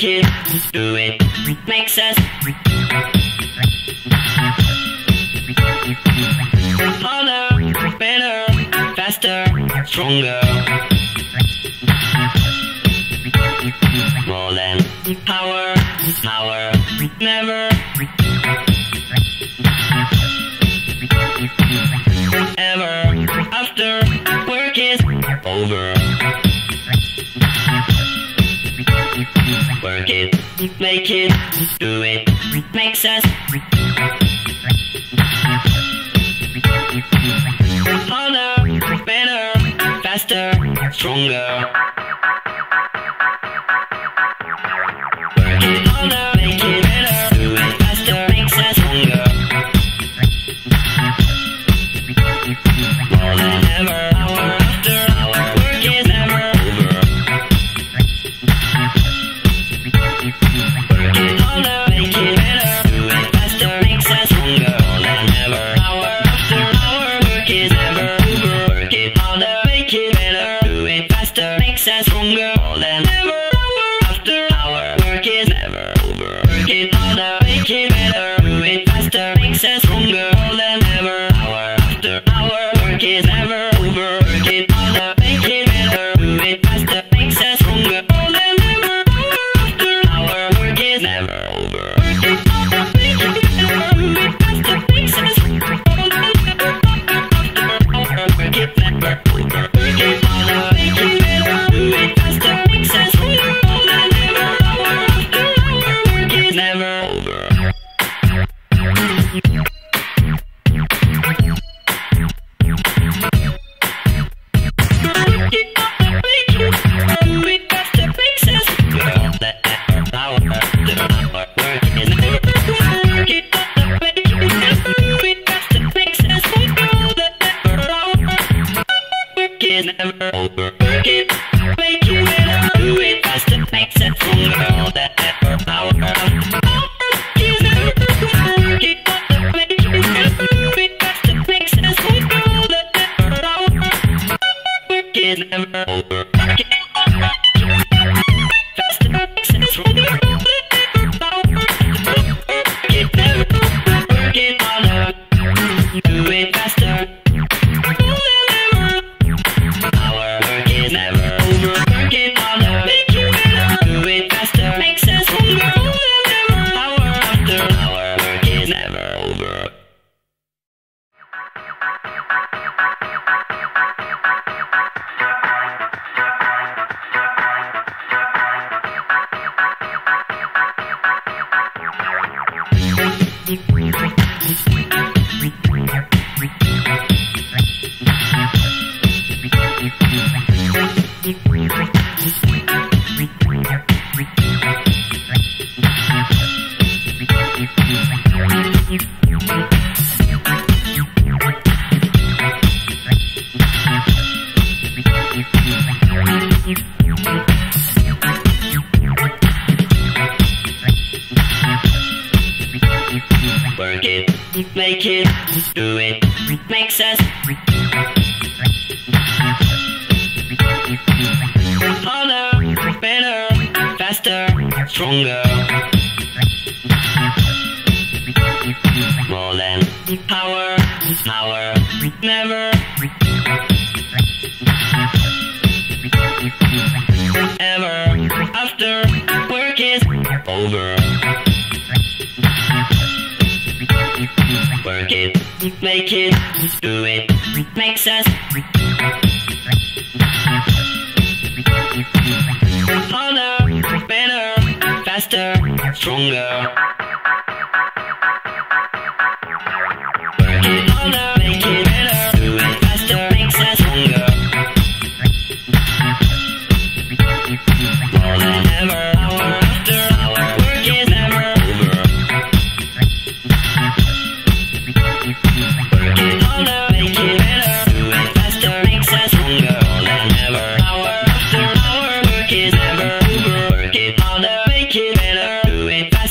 make it, do it, makes us harder, better, faster, stronger. More than power, power, never. Ever after work is over. Work it, make it, do it, makes us harder, better, faster, stronger. Work it harder. Jingle all that. Make you Work it, make it, do it, makes us harder, better, faster, stronger. More than power, power, never. Ever after work is over. work it, make it, do it, makes us harder, better, faster, stronger. Work it harder.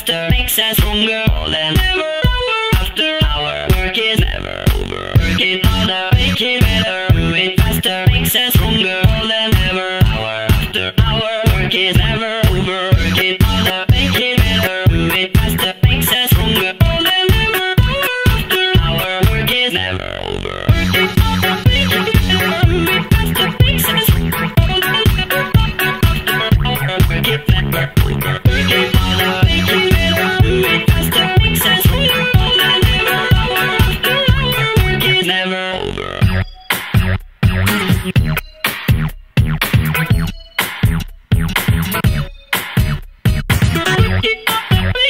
that makes us hunger.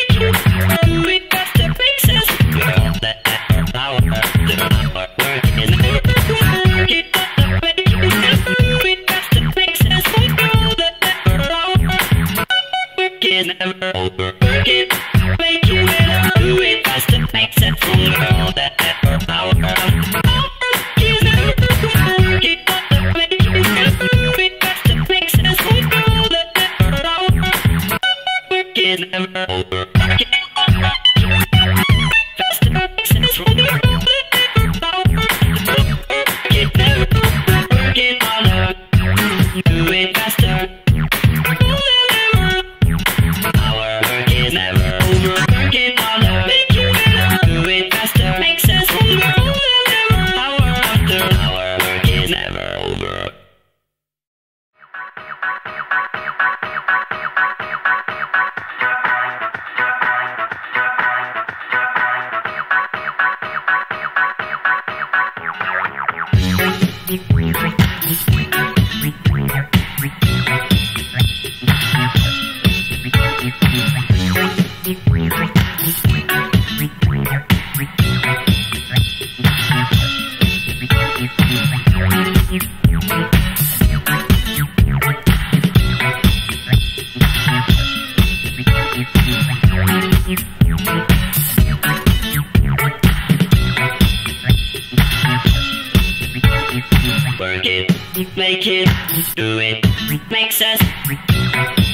Thank you. work it, make it, do it, makes us.